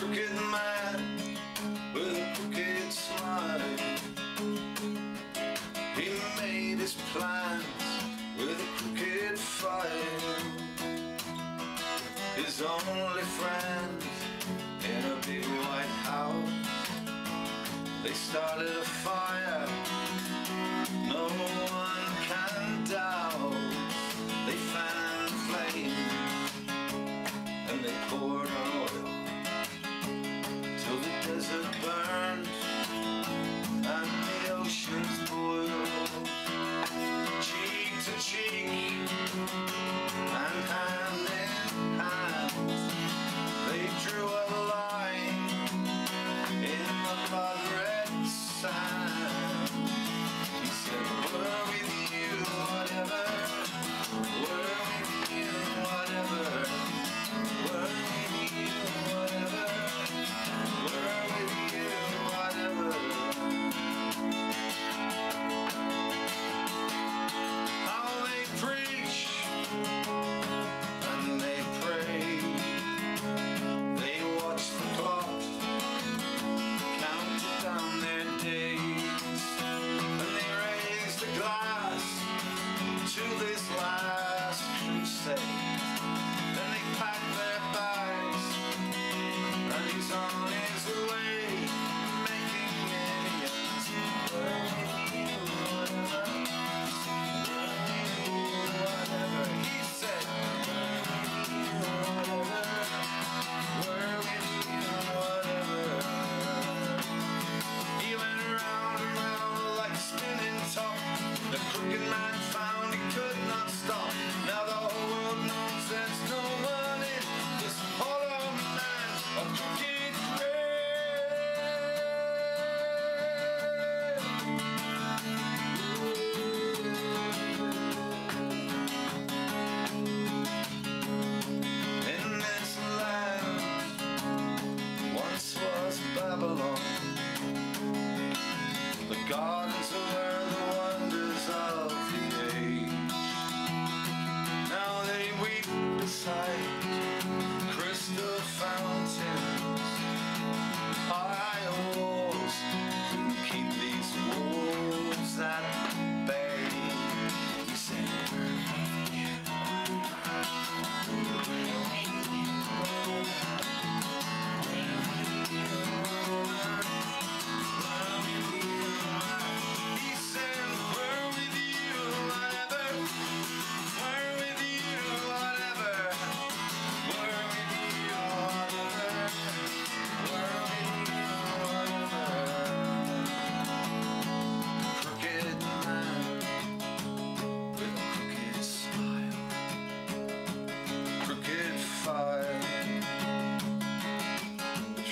crooked man with a crooked smile. He made his plans with a crooked fire. His only friends in a big white house. They started a fire no one can doubt. They fanned flame and they poured say.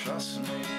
trust me.